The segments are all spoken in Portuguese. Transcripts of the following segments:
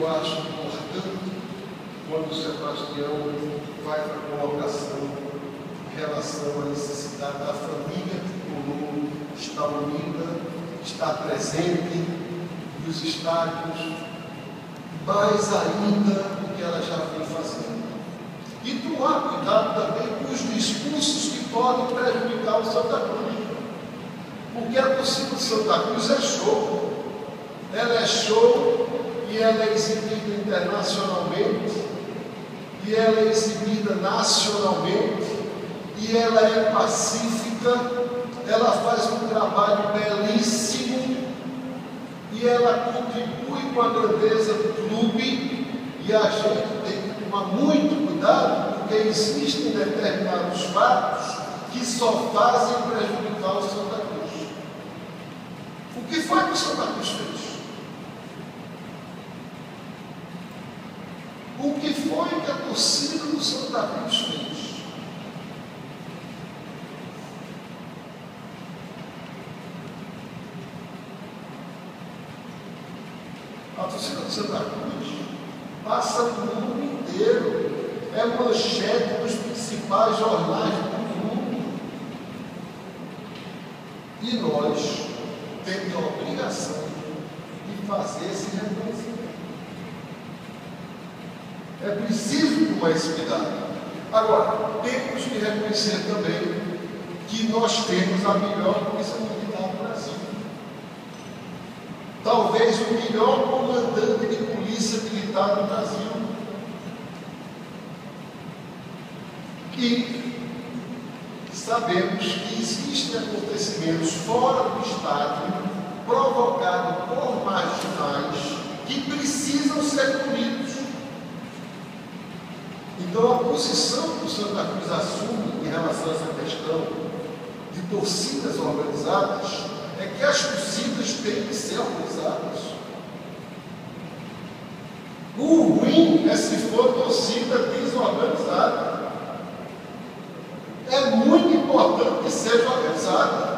eu acho importante quando o Sebastião faz a colocação em relação à necessidade da família tricolor estar unida, estar presente nos estádios, mais ainda do que ela já vem fazendo. E tomar cuidado também com os discursos que podem prejudicar o Santa Cruz. Porque a torcida do Santa Cruz é show. Ela é show e ela é exibida internacionalmente, e ela é exibida nacionalmente, e ela é pacífica, ela faz um trabalho belíssimo, e ela contribui com a grandeza do clube, e a gente tem que tomar muito cuidado, porque existem determinados fatos que só fazem prejudicar o Santa Cruz. O que foi que o Santa Cruz fez? O que foi que a torcida do Santa Cruz fez? A torcida do Santa Cruz passa no mundo inteiro, é manchete dos principais jornais do mundo. E nós temos a obrigação de fazer esse reconhecimento. É preciso tomar esse cuidado. Agora, temos que reconhecer também que nós temos a melhor polícia militar do Brasil. Talvez o melhor comandante de polícia militar do Brasil. E sabemos que existem acontecimentos fora do Estado provocados por marginais que precisam ser punidos. Então, a posição que o Santa Cruz assume em relação a essa questão de torcidas organizadas é que as torcidas têm que ser organizadas. O ruim é se for torcida desorganizada. É muito importante que seja organizada.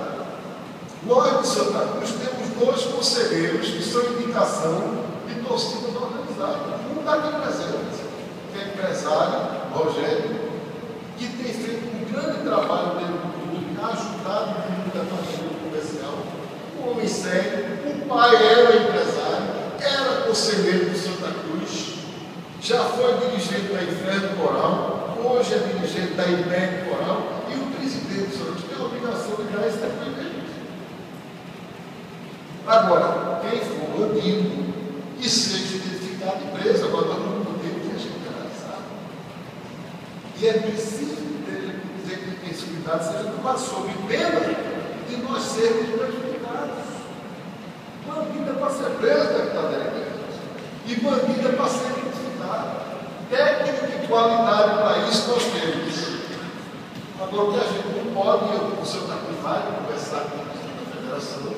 Nós de Santa Cruz temos dois conselheiros que são indicação de torcidas organizadas. Um está aqui presente que é empresário, Rogério, que tem feito um grande trabalho dentro do clube, ajudado muito a família comercial, um homem sério, o pai era empresário, era conselheiro do Santa Cruz, já foi dirigente da Inferno Coral, hoje é dirigente da IPEC Coral, e o presidente do Santa tem a obrigação de dar esse depoimento. Agora, quem for bandido e seja identificado e preso, agora nós não podemos e é preciso dizer que seja tomado sob pena de nós sermos prejudicados. Bandido é para ser preso, deputado delegado. E bandido é para ser identificado. Técnica e qualidade para isso nós temos. Agora, o que a gente não pode, e o senhor está privado conversar com da federação,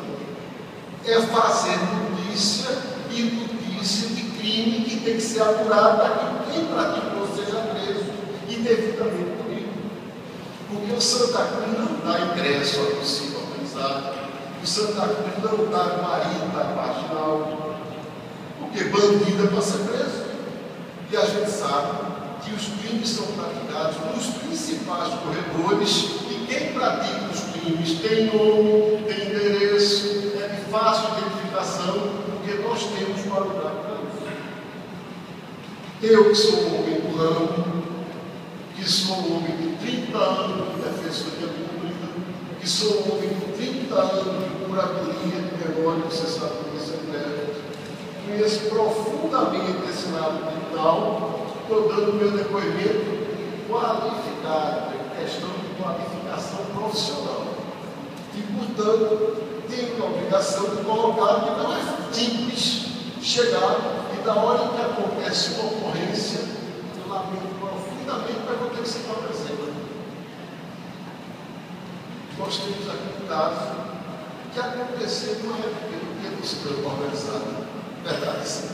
é fazer notícia e notícia de crime que tem que ser apurado para que quem praticou seja preso e devidamente. Porque o Santa Cruz não dá ingresso torcida organizada, o Santa Cruz não dá guarita marginal, porque bandido é para ser preso. E a gente sabe que os crimes são praticados nos principais corredores e quem pratica os crimes tem nome, tem endereço, é de fácil identificação, porque nós temos qualidade para isso. Eu que sou um homem do ramo, que sou um homem 30 anos de defensoria pública, que sou homem de 30 anos de curadoria de memória e processamento interno, conheço profundamente esse lado criminal, estou dando meu depoimento qualificado, questão de qualificação profissional. E, portanto, tenho a obrigação de colocar que não é simples chegar e da hora que acontece uma ocorrência, eu lamento profundamente, mas vou ter que citar um. Nós temos aqui um caso que aconteceu numa se organizada. Verdade, sim.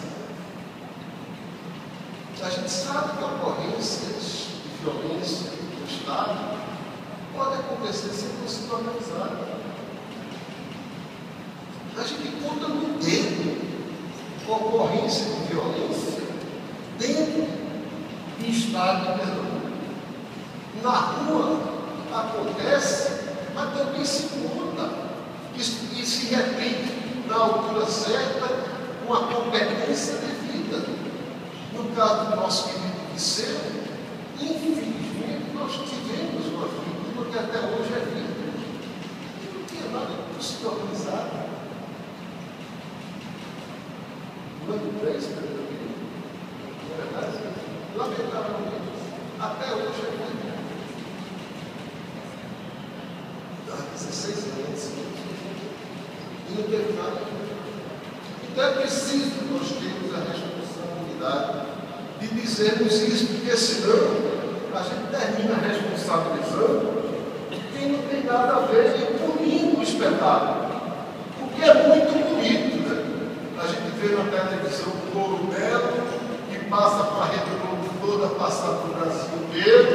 A gente sabe que ocorrências de violência no Estado podem acontecer sem torcida organizada. A gente conta no dedo ocorrência de violência dentro do estado de Pernambuco. Na rua acontece, mas também se conta e, e se repete na altura certa, com a competência devida. No caso do nosso querido Vicente, infelizmente nós tivemos uma vítima que até hoje é vítima. E não tinha nada. Não é 3, não é verdade? Lamentavelmente, até hoje é vítima. Há 16 anos. E nada. Então é preciso nós termos a responsabilidade de dizermos isso, porque senão a gente termina responsabilizando quem não tem nada a ver punindo o espetáculo. Porque é muito bonito, né? A gente vê na televisão o couro belo que passa para a rede Globo toda, passa para o Brasil inteiro,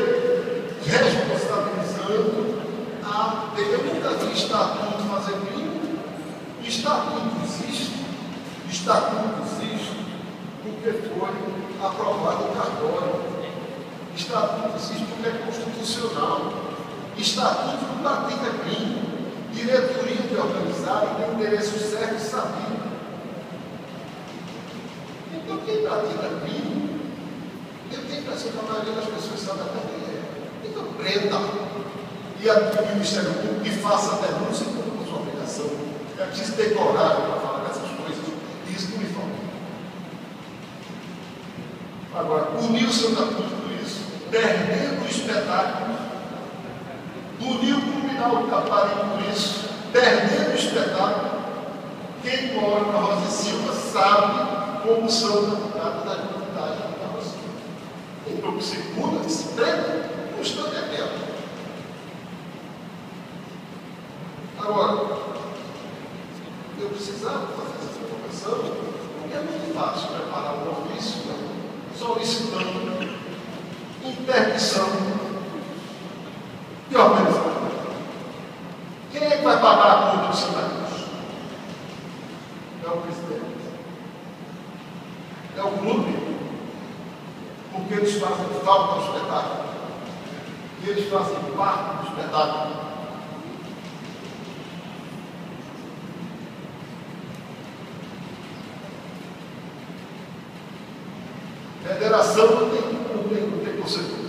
responsabilizando a. Eu nunca vi estatuto fazendo isso. Estatuto existe, estatuto existe, porque foi aprovado o cartório. Estatuto existe porque é constitucional. Estatuto não pratica crime. Diretoria de organizar e tem endereço certo e sabido. Então, quem pratica crime, eu tenho a impressão que a maioria das pessoas sabe até quem é. Então, prenda. E, a, o Ministério Público que faça a denúncia. É preciso ter coragem para falar dessas coisas. E isso não me falta. Agora, punir o Santa Cruz por isso, perdendo o espetáculo, punir o criminal de Capari por isso, perdendo o espetáculo, quem mora na Rosa Silva sabe como são tratadas as vantagens da Rosa Então, se que se prenda, não estou de acordo. Agora, eu precisava fazer essa informação, porque é muito fácil preparar um ofício, né? solicitando interdição de organização. Quem é que vai pagar a conta dos cidadãos? É o presidente. É o clube. Porque eles fazem falta ao espetáculo. E eles fazem parte do espetáculo. Federação não tem, não tem, não tem conselho.